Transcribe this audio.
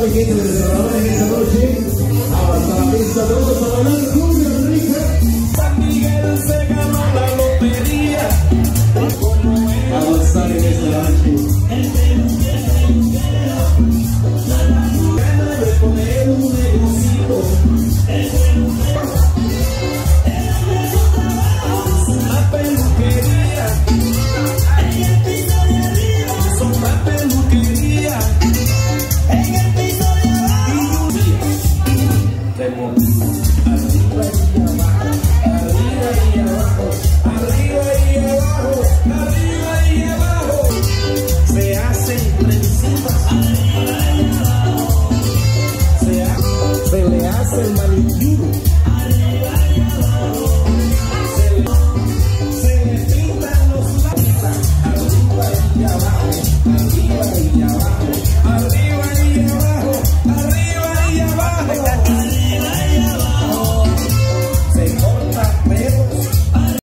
over gonna the Arriba y abajo, arriba y abajo, arriba y abajo, arriba y abajo, me hacen el arriba y abajo, se hace, se le hacen el arriba y abajo, se le pintan los labios, arriba y abajo, arriba y abajo, arriba y abajo.